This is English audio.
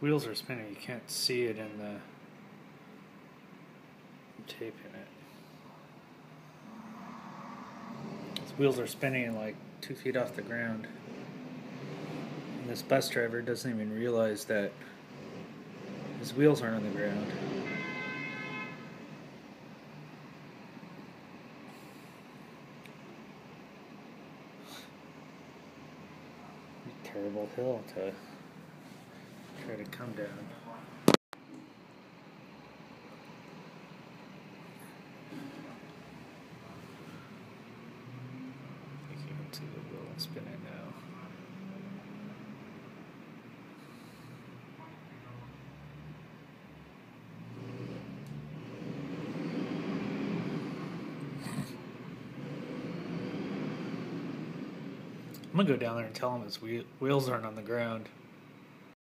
wheels are spinning. You can't see it in the I'm taping it. His wheels are spinning like two feet off the ground. And this bus driver doesn't even realize that his wheels aren't on the ground. Terrible hill to try to come down. See the wheel spinning now. I'm gonna go down there and tell him his wheels aren't on the ground.